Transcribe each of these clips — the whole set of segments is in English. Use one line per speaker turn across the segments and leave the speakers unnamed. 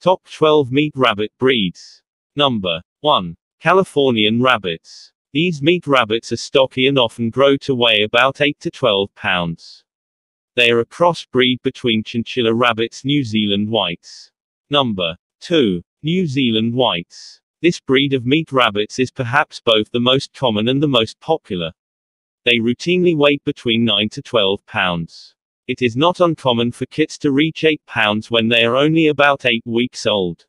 Top 12 meat rabbit breeds. Number 1. Californian rabbits. These meat rabbits are stocky and often grow to weigh about 8 to 12 pounds. They are a crossbreed between chinchilla rabbits New Zealand whites. Number 2. New Zealand whites. This breed of meat rabbits is perhaps both the most common and the most popular. They routinely weigh between 9 to 12 pounds. It is not uncommon for kits to reach 8 pounds when they are only about 8 weeks old.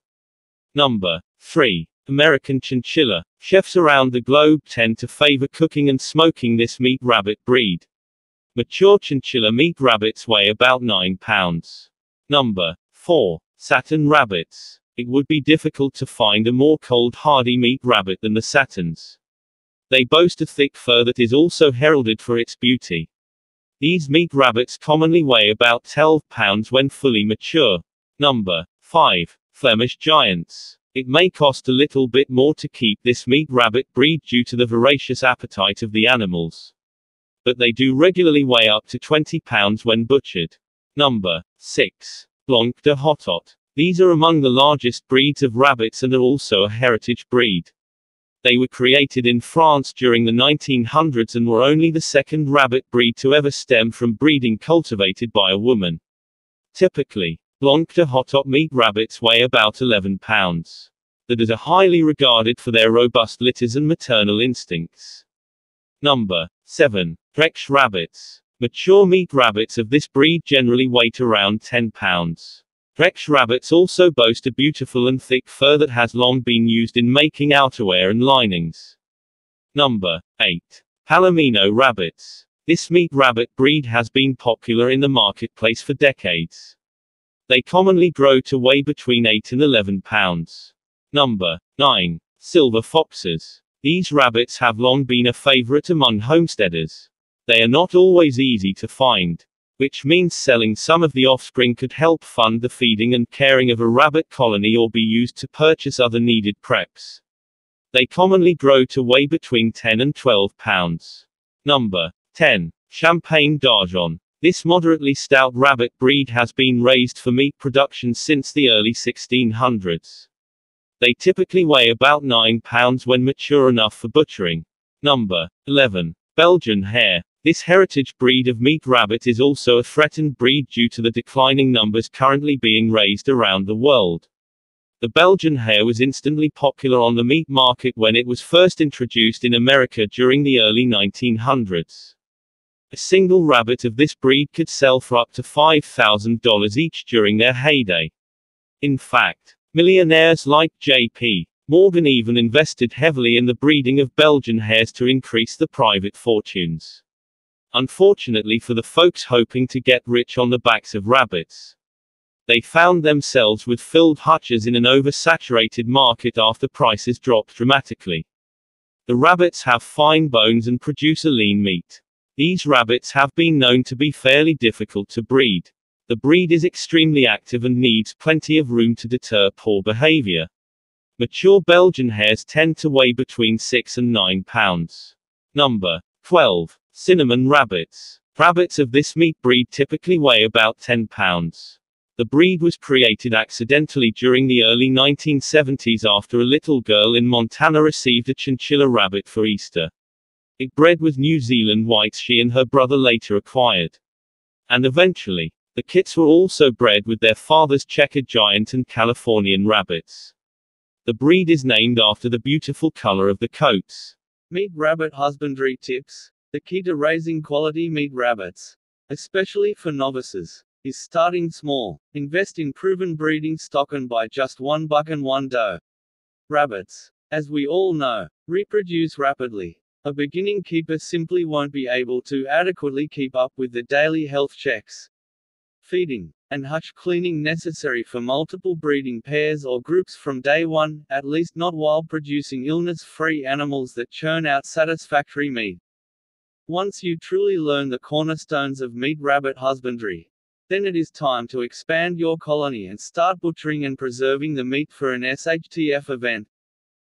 Number 3. American Chinchilla. Chefs around the globe tend to favor cooking and smoking this meat rabbit breed. Mature chinchilla meat rabbits weigh about 9 pounds. Number 4. Satin rabbits. It would be difficult to find a more cold hardy meat rabbit than the satins. They boast a thick fur that is also heralded for its beauty. These meat rabbits commonly weigh about 12 pounds when fully mature. Number 5. Flemish Giants. It may cost a little bit more to keep this meat rabbit breed due to the voracious appetite of the animals. But they do regularly weigh up to 20 pounds when butchered. Number 6. Blanc de Hotot. These are among the largest breeds of rabbits and are also a heritage breed. They were created in France during the 1900s and were only the second rabbit breed to ever stem from breeding cultivated by a woman. Typically, Blanc de Hotot meat rabbits weigh about 11 pounds. That is are highly regarded for their robust litters and maternal instincts. Number 7. Rex rabbits. Mature meat rabbits of this breed generally weigh around 10 pounds. Rex rabbits also boast a beautiful and thick fur that has long been used in making outerwear and linings. Number 8. Palomino rabbits. This meat rabbit breed has been popular in the marketplace for decades. They commonly grow to weigh between 8 and 11 pounds. Number 9. Silver foxes. These rabbits have long been a favorite among homesteaders. They are not always easy to find which means selling some of the offspring could help fund the feeding and caring of a rabbit colony or be used to purchase other needed preps. They commonly grow to weigh between 10 and 12 pounds. Number 10. Champagne d'Argent. This moderately stout rabbit breed has been raised for meat production since the early 1600s. They typically weigh about 9 pounds when mature enough for butchering. Number 11. Belgian hare. This heritage breed of meat rabbit is also a threatened breed due to the declining numbers currently being raised around the world. The Belgian hare was instantly popular on the meat market when it was first introduced in America during the early 1900s. A single rabbit of this breed could sell for up to $5,000 each during their heyday. In fact, millionaires like J.P. Morgan even invested heavily in the breeding of Belgian hares to increase the private fortunes. Unfortunately for the folks hoping to get rich on the backs of rabbits, they found themselves with filled hutches in an oversaturated market after prices dropped dramatically. The rabbits have fine bones and produce a lean meat. These rabbits have been known to be fairly difficult to breed. The breed is extremely active and needs plenty of room to deter poor behavior. Mature Belgian hares tend to weigh between 6 and 9 pounds. Number 12. Cinnamon rabbits. Rabbits of this meat breed typically weigh about 10 pounds. The breed was created accidentally during the early 1970s after a little girl in Montana received a chinchilla rabbit for Easter. It bred with New Zealand whites she and her brother later acquired. And eventually, the kits were also bred with their father's checkered giant and Californian rabbits. The breed is named after the beautiful color of the coats.
Meat rabbit husbandry tips. The key to raising quality meat rabbits, especially for novices, is starting small. Invest in proven breeding stock and buy just one buck and one doe. Rabbits, as we all know, reproduce rapidly. A beginning keeper simply won't be able to adequately keep up with the daily health checks, feeding, and hutch cleaning necessary for multiple breeding pairs or groups from day one, at least not while producing illness-free animals that churn out satisfactory meat. Once you truly learn the cornerstones of meat rabbit husbandry, then it is time to expand your colony and start butchering and preserving the meat for an SHTF event.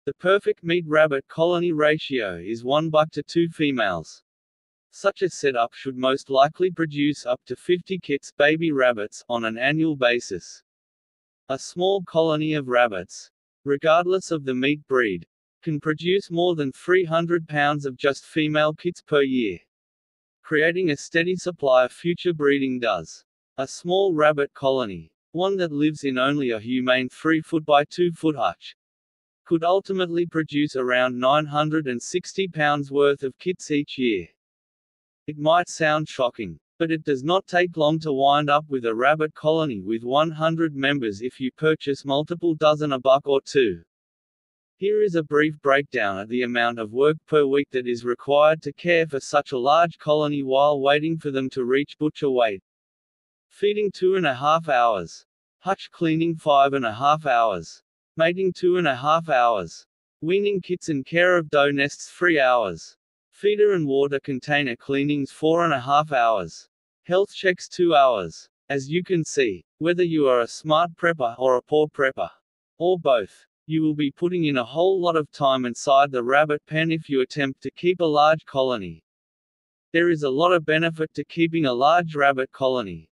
The perfect meat rabbit colony ratio is 1 buck to 2 females. Such a setup should most likely produce up to 50 kits baby rabbits on an annual basis. A small colony of rabbits, regardless of the meat breed, can produce more than 300 pounds of just female kits per year. Creating a steady supply of future breeding does. A small rabbit colony, one that lives in only a humane 3 foot by 2 foot hutch, could ultimately produce around 960 pounds worth of kits each year. It might sound shocking, but it does not take long to wind up with a rabbit colony with 100 members if you purchase multiple dozen a buck or two. Here is a brief breakdown of the amount of work per week that is required to care for such a large colony while waiting for them to reach butcher weight. Feeding 2.5 hours. Hutch cleaning 5.5 hours. Mating 2.5 hours. Weaning kits and care of doe nests 3 hours. Feeder and water container cleanings 4.5 hours. Health checks 2 hours. As you can see, whether you are a smart prepper or a poor prepper, or both, you will be putting in a whole lot of time inside the rabbit pen if you attempt to keep a large colony. There is a lot of benefit to keeping a large rabbit colony.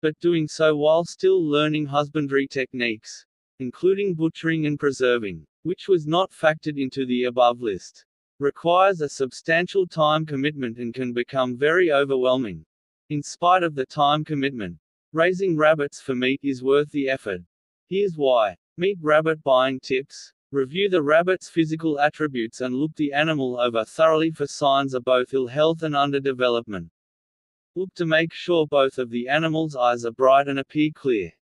But doing so while still learning husbandry techniques, including butchering and preserving, which was not factored into the above list, requires a substantial time commitment and can become very overwhelming. In spite of the time commitment, raising rabbits for meat is worth the effort. Here's why. Meat rabbit buying tips. Review the rabbit's physical attributes and look the animal over thoroughly for signs of both ill health and underdevelopment. Look to make sure both of the animal's eyes are bright and appear clear.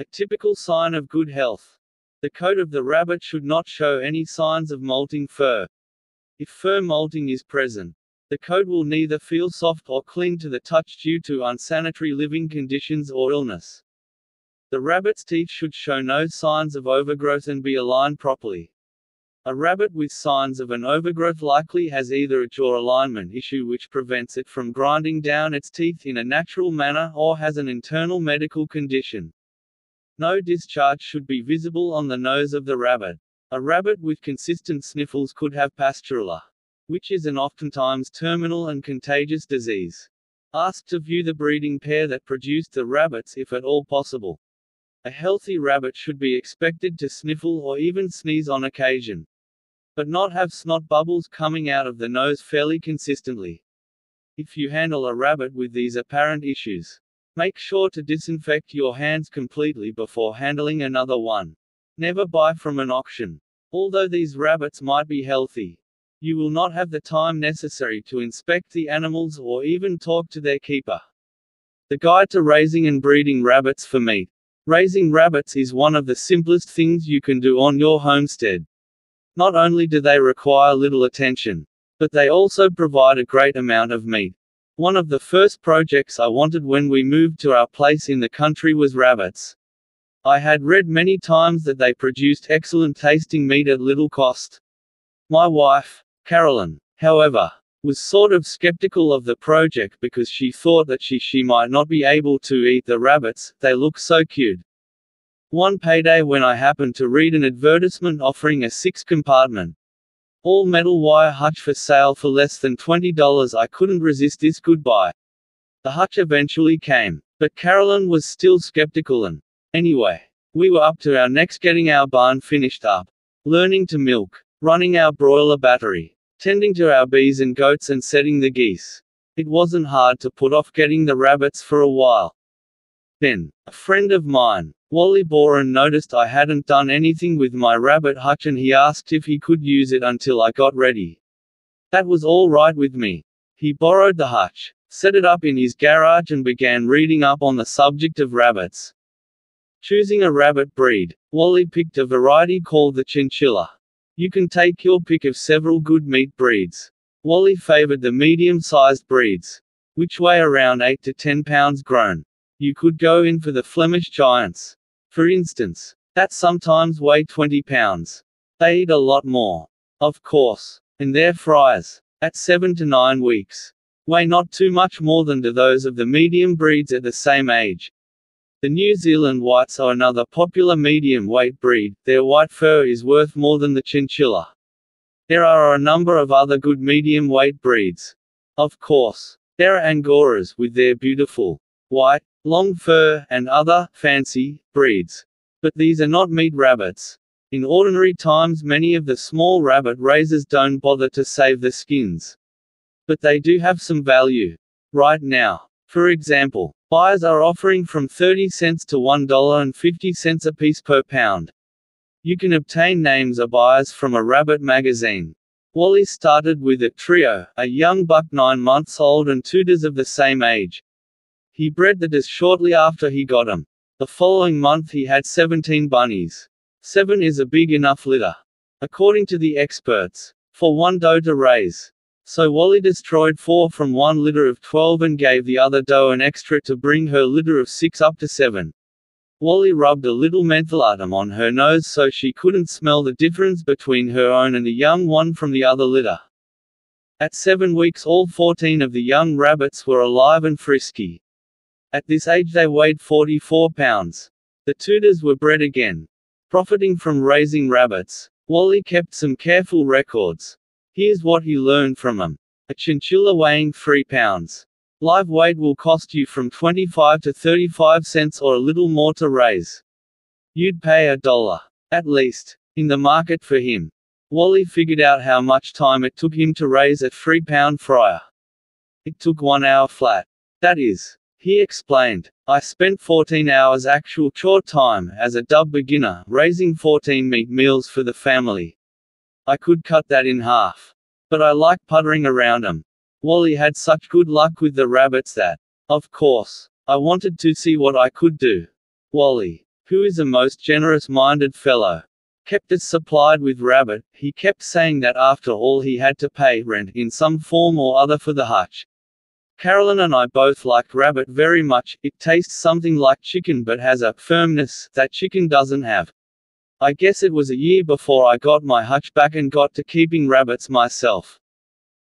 A typical sign of good health. The coat of the rabbit should not show any signs of molting fur. If fur molting is present, the coat will neither feel soft or cling to the touch due to unsanitary living conditions or illness. The rabbit's teeth should show no signs of overgrowth and be aligned properly. A rabbit with signs of an overgrowth likely has either a jaw alignment issue which prevents it from grinding down its teeth in a natural manner or has an internal medical condition. No discharge should be visible on the nose of the rabbit. A rabbit with consistent sniffles could have pasteurella, which is an oftentimes terminal and contagious disease. Ask to view the breeding pair that produced the rabbits if at all possible. A healthy rabbit should be expected to sniffle or even sneeze on occasion. But not have snot bubbles coming out of the nose fairly consistently. If you handle a rabbit with these apparent issues, make sure to disinfect your hands completely before handling another one. Never buy from an auction. Although these rabbits might be healthy, you will not have the time necessary to inspect the animals or even talk to their keeper. The Guide to Raising and Breeding Rabbits for Meat Raising rabbits is one of the simplest things you can do on your homestead. Not only do they require little attention, but they also provide a great amount of meat. One of the first projects I wanted when we moved to our place in the country was rabbits. I had read many times that they produced excellent tasting meat at little cost. My wife, Carolyn, however, was sort of skeptical of the project because she thought that she, she might not be able to eat the rabbits, they look so cute. One payday when I happened to read an advertisement offering a six-compartment, all metal wire hutch for sale for less than $20 I couldn't resist this goodbye. The hutch eventually came, but Carolyn was still skeptical and, anyway, we were up to our necks getting our barn finished up, learning to milk, running our broiler battery, tending to our bees and goats and setting the geese. It wasn't hard to put off getting the rabbits for a while. Then, a friend of mine, Wally Boren noticed I hadn't done anything with my rabbit hutch and he asked if he could use it until I got ready. That was all right with me. He borrowed the hutch, set it up in his garage and began reading up on the subject of rabbits. Choosing a rabbit breed, Wally picked a variety called the chinchilla. You can take your pick of several good meat breeds. Wally favored the medium-sized breeds, which weigh around 8 to 10 pounds grown. You could go in for the Flemish giants. For instance, that sometimes weigh 20 pounds. They eat a lot more. Of course. And their fryers, at 7 to 9 weeks, weigh not too much more than do those of the medium breeds at the same age. The New Zealand Whites are another popular medium-weight breed, their white fur is worth more than the chinchilla. There are a number of other good medium-weight breeds. Of course, there are Angoras with their beautiful, white, long fur, and other, fancy, breeds. But these are not meat rabbits. In ordinary times many of the small rabbit raisers don't bother to save the skins. But they do have some value. Right now. For example, buyers are offering from 30 cents to $1.50 a piece per pound. You can obtain names of buyers from a rabbit magazine. Wally started with a trio, a young buck nine months old and two does of the same age. He bred the does shortly after he got them. The following month he had 17 bunnies. Seven is a big enough litter. According to the experts. For one doe to raise. So Wally destroyed four from one litter of 12 and gave the other doe an extra to bring her litter of six up to seven. Wally rubbed a little mentholatum on her nose so she couldn't smell the difference between her own and the young one from the other litter. At seven weeks all 14 of the young rabbits were alive and frisky. At this age they weighed 44 pounds. The tutors were bred again. Profiting from raising rabbits, Wally kept some careful records. Here's what you learn from them. A chinchilla weighing 3 pounds. Live weight will cost you from 25 to 35 cents or a little more to raise. You'd pay a dollar. At least. In the market for him. Wally figured out how much time it took him to raise a 3 pound fryer. It took one hour flat. That is. He explained. I spent 14 hours actual chore time, as a dub beginner, raising 14 meat meals for the family. I could cut that in half. But I like puttering around 'em. Wally had such good luck with the rabbits that, of course, I wanted to see what I could do. Wally, who is a most generous-minded fellow, kept us supplied with rabbit, he kept saying that after all he had to pay rent in some form or other for the hutch. Carolyn and I both liked rabbit very much, it tastes something like chicken but has a firmness that chicken doesn't have. I guess it was a year before I got my hutch back and got to keeping rabbits myself.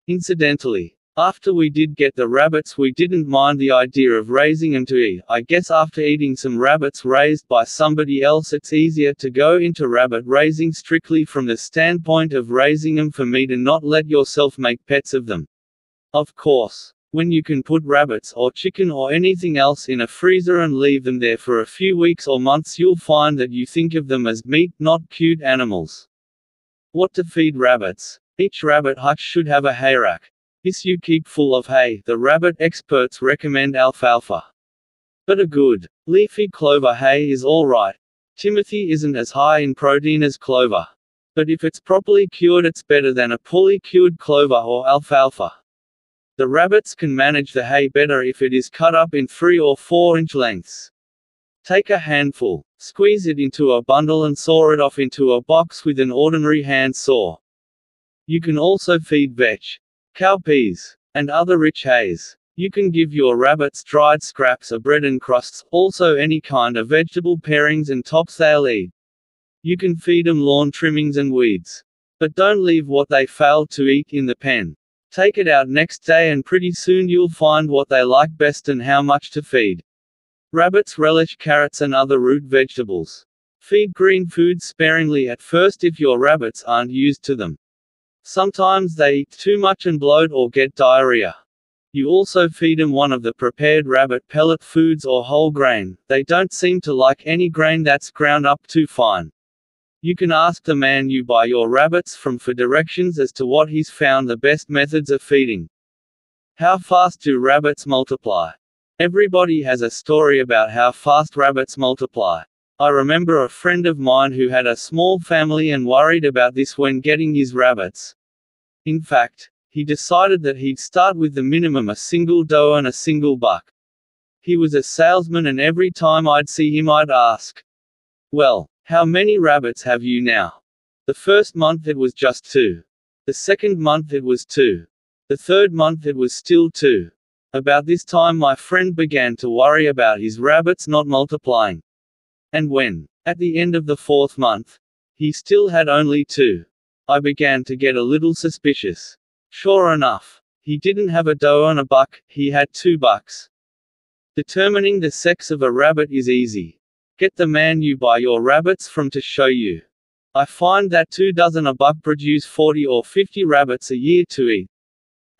Incidentally, after we did get the rabbits we didn't mind the idea of raising them to eat, I guess after eating some rabbits raised by somebody else it's easier to go into rabbit raising strictly from the standpoint of raising them for meat and not let yourself make pets of them. Of course. When you can put rabbits or chicken or anything else in a freezer and leave them there for a few weeks or months you'll find that you think of them as meat, not cute animals. What to feed rabbits? Each rabbit hutch should have a hay rack. This you keep full of hay, the rabbit experts recommend alfalfa. But a good, leafy clover hay is alright. Timothy isn't as high in protein as clover. But if it's properly cured it's better than a poorly cured clover or alfalfa. The rabbits can manage the hay better if it is cut up in 3 or 4 inch lengths. Take a handful, squeeze it into a bundle and saw it off into a box with an ordinary hand saw. You can also feed vetch, cowpeas, and other rich hays. You can give your rabbits dried scraps of bread and crusts, also any kind of vegetable parings and tops they'll eat. You can feed them lawn trimmings and weeds. But don't leave what they fail to eat in the pen. Take it out next day and pretty soon you'll find what they like best and how much to feed. Rabbits relish carrots and other root vegetables. Feed green foods sparingly at first if your rabbits aren't used to them. Sometimes they eat too much and bloat or get diarrhea. You also feed them one of the prepared rabbit pellet foods or whole grain, they don't seem to like any grain that's ground up too fine. You can ask the man you buy your rabbits from for directions as to what he's found the best methods of feeding. How fast do rabbits multiply? Everybody has a story about how fast rabbits multiply. I remember a friend of mine who had a small family and worried about this when getting his rabbits. In fact, he decided that he'd start with the minimum a single doe and a single buck. He was a salesman and every time I'd see him I'd ask, Well, how many rabbits have you now? The first month it was just two. The second month it was two. The third month it was still two. About this time my friend began to worry about his rabbits not multiplying. And when, at the end of the fourth month, he still had only two, I began to get a little suspicious. Sure enough, he didn't have a doe and a buck, he had two bucks. Determining the sex of a rabbit is easy. Get the man you buy your rabbits from to show you. I find that two dozen a buck produce 40 or 50 rabbits a year to eat.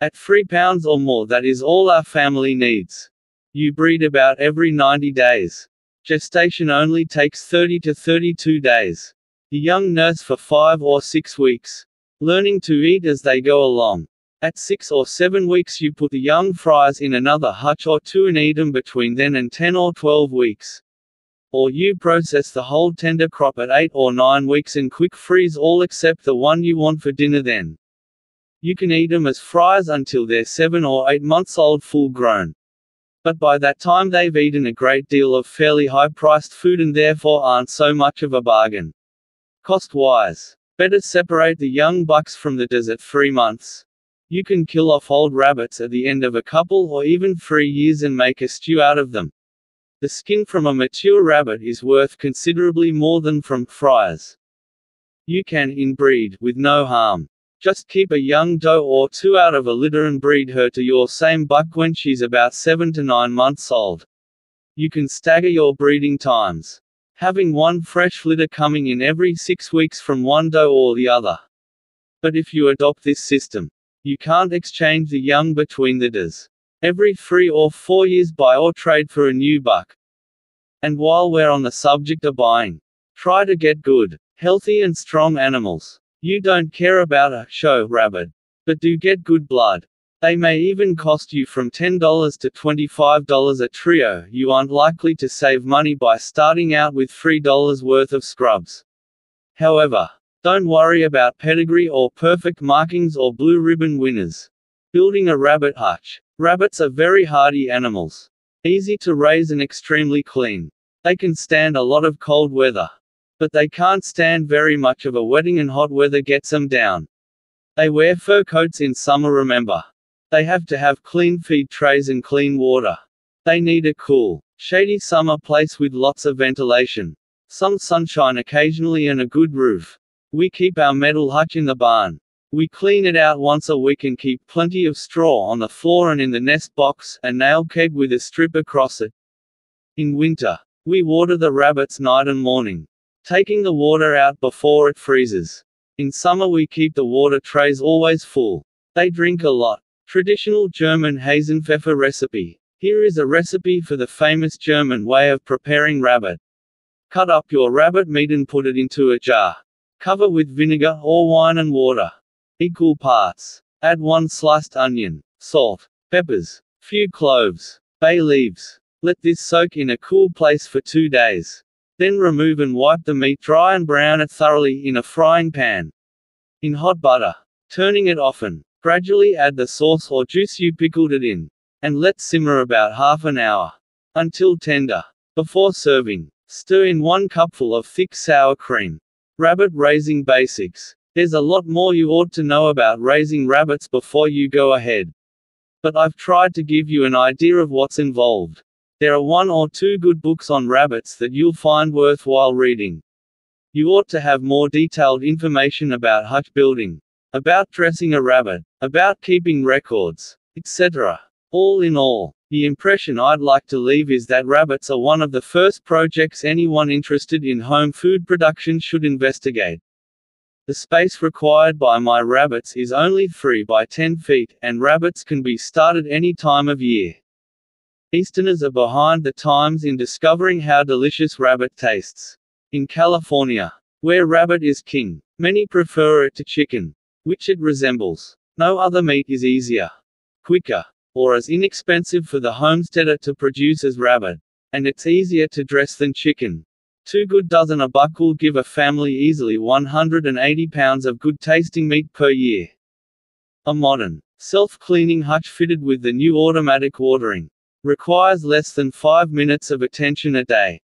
At 3 pounds or more that is all our family needs. You breed about every 90 days. Gestation only takes 30 to 32 days. The young nurse for 5 or 6 weeks. Learning to eat as they go along. At 6 or 7 weeks you put the young fries in another hutch or two and eat them between then and 10 or 12 weeks. Or you process the whole tender crop at 8 or 9 weeks and quick freeze all except the one you want for dinner then. You can eat them as fries until they're 7 or 8 months old full grown. But by that time they've eaten a great deal of fairly high-priced food and therefore aren't so much of a bargain. Cost-wise, better separate the young bucks from the does at 3 months. You can kill off old rabbits at the end of a couple or even 3 years and make a stew out of them. The skin from a mature rabbit is worth considerably more than from fryers. You can inbreed with no harm. Just keep a young doe or two out of a litter and breed her to your same buck when she's about 7 to 9 months old. You can stagger your breeding times. Having one fresh litter coming in every 6 weeks from one doe or the other. But if you adopt this system, you can't exchange the young between the does every three or four years buy or trade for a new buck. And while we're on the subject of buying, try to get good, healthy and strong animals. You don't care about a show rabbit, but do get good blood. They may even cost you from $10 to $25 a trio. You aren't likely to save money by starting out with $3 worth of scrubs. However, don't worry about pedigree or perfect markings or blue ribbon winners. Building a rabbit hutch. Rabbits are very hardy animals. Easy to raise and extremely clean. They can stand a lot of cold weather. But they can't stand very much of a wetting and hot weather gets them down. They wear fur coats in summer remember. They have to have clean feed trays and clean water. They need a cool, shady summer place with lots of ventilation. Some sunshine occasionally and a good roof. We keep our metal hutch in the barn. We clean it out once a week and keep plenty of straw on the floor and in the nest box, a nail keg with a strip across it. In winter, we water the rabbits night and morning, taking the water out before it freezes. In summer we keep the water trays always full. They drink a lot. Traditional German Hasenpfeffer recipe. Here is a recipe for the famous German way of preparing rabbit. Cut up your rabbit meat and put it into a jar. Cover with vinegar or wine and water. Equal parts. Add 1 sliced onion, salt, peppers, few cloves, bay leaves. Let this soak in a cool place for two days. Then remove and wipe the meat dry and brown it thoroughly in a frying pan. In hot butter. Turning it often. Gradually add the sauce or juice you pickled it in. And let simmer about half an hour. Until tender. Before serving, stir in one cupful of thick sour cream. Rabbit raising basics. There's a lot more you ought to know about raising rabbits before you go ahead. But I've tried to give you an idea of what's involved. There are one or two good books on rabbits that you'll find worthwhile reading. You ought to have more detailed information about hutch building, about dressing a rabbit, about keeping records, etc. All in all, the impression I'd like to leave is that rabbits are one of the first projects anyone interested in home food production should investigate. The space required by my rabbits is only 3 by 10 feet, and rabbits can be started any time of year. Easterners are behind the times in discovering how delicious rabbit tastes. In California, where rabbit is king, many prefer it to chicken, which it resembles. No other meat is easier, quicker, or as inexpensive for the homesteader to produce as rabbit. And it's easier to dress than chicken. Two good dozen a buck will give a family easily 180 pounds of good tasting meat per year. A modern, self-cleaning hutch fitted with the new automatic watering requires less than 5 minutes of attention a day.